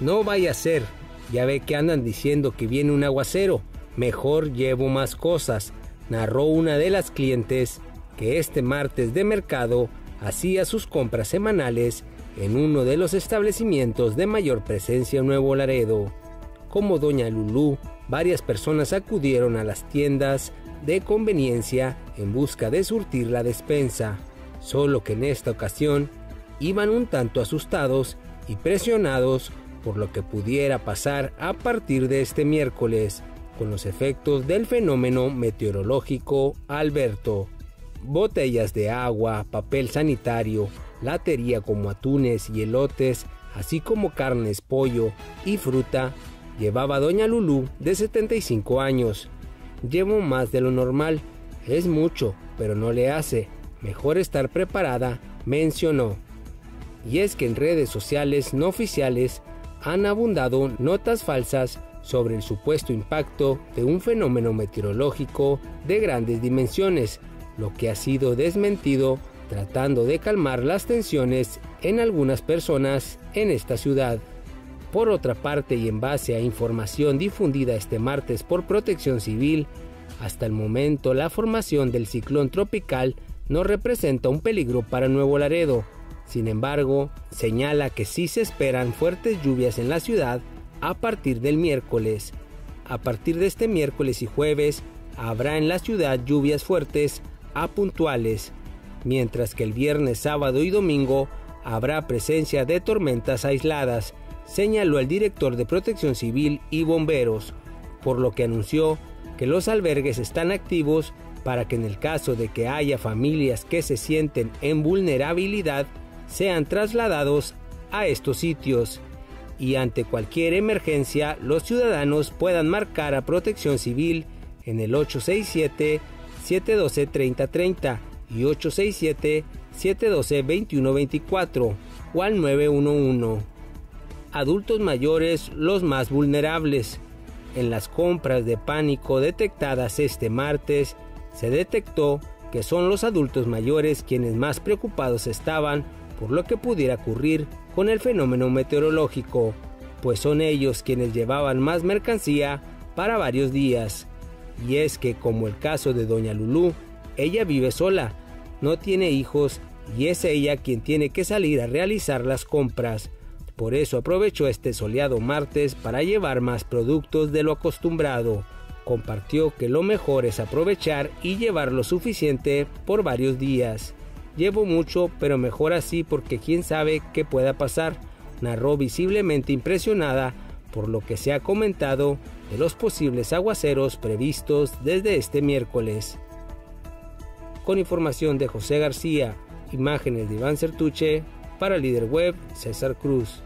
No vaya a ser, ya ve que andan diciendo que viene un aguacero, mejor llevo más cosas, narró una de las clientes que este martes de mercado hacía sus compras semanales en uno de los establecimientos de mayor presencia en Nuevo Laredo. Como Doña Lulú, varias personas acudieron a las tiendas de conveniencia en busca de surtir la despensa, solo que en esta ocasión iban un tanto asustados y presionados por lo que pudiera pasar a partir de este miércoles con los efectos del fenómeno meteorológico Alberto. Botellas de agua, papel sanitario, latería como atunes y elotes, así como carnes, pollo y fruta, llevaba doña Lulú de 75 años. Llevo más de lo normal, es mucho, pero no le hace. Mejor estar preparada, mencionó. Y es que en redes sociales no oficiales han abundado notas falsas sobre el supuesto impacto de un fenómeno meteorológico de grandes dimensiones, lo que ha sido desmentido tratando de calmar las tensiones en algunas personas en esta ciudad. Por otra parte, y en base a información difundida este martes por Protección Civil, hasta el momento la formación del ciclón tropical no representa un peligro para Nuevo Laredo. Sin embargo, señala que sí se esperan fuertes lluvias en la ciudad a partir del miércoles. A partir de este miércoles y jueves habrá en la ciudad lluvias fuertes a puntuales mientras que el viernes, sábado y domingo habrá presencia de tormentas aisladas, señaló el director de Protección Civil y Bomberos, por lo que anunció que los albergues están activos para que en el caso de que haya familias que se sienten en vulnerabilidad, sean trasladados a estos sitios y ante cualquier emergencia los ciudadanos puedan marcar a Protección Civil en el 867 712 3030 y 867-712-2124 o al 911. Adultos mayores los más vulnerables. En las compras de pánico detectadas este martes, se detectó que son los adultos mayores quienes más preocupados estaban por lo que pudiera ocurrir con el fenómeno meteorológico, pues son ellos quienes llevaban más mercancía para varios días. Y es que, como el caso de Doña Lulú, ella vive sola, no tiene hijos y es ella quien tiene que salir a realizar las compras. Por eso aprovechó este soleado martes para llevar más productos de lo acostumbrado. Compartió que lo mejor es aprovechar y llevar lo suficiente por varios días. Llevo mucho, pero mejor así porque quién sabe qué pueda pasar, narró visiblemente impresionada por lo que se ha comentado de los posibles aguaceros previstos desde este miércoles con información de José García, imágenes de Iván Certuche, para Líder Web César Cruz.